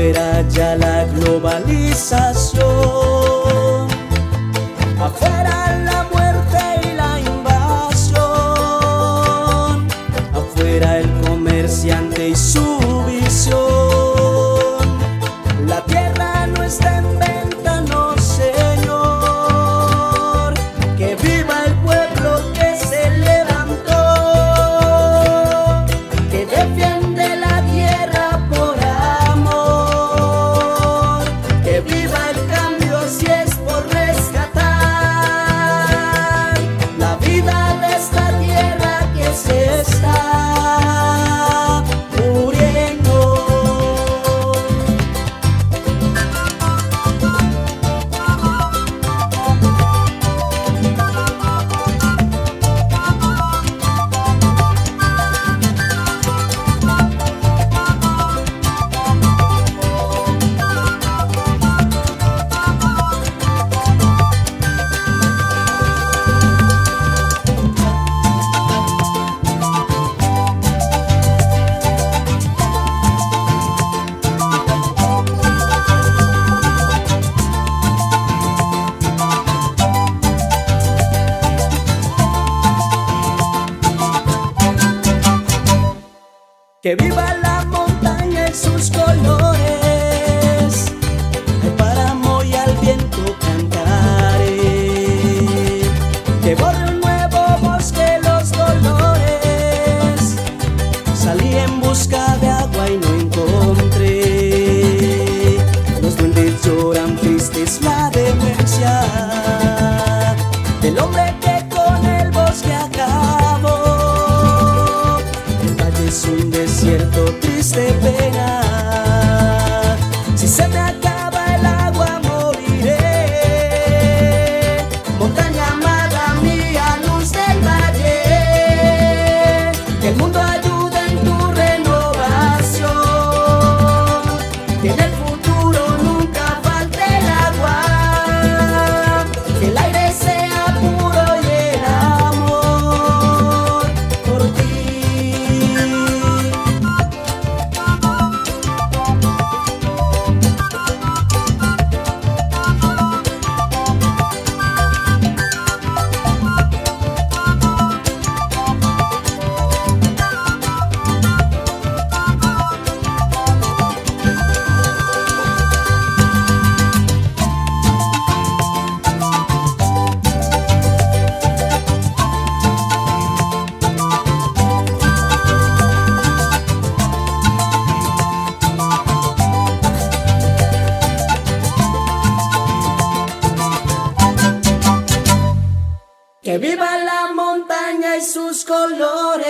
fuera ya la globalización. Que viva la montaña en sus colores. despierto triste, pero Que viva la montaña y sus colores.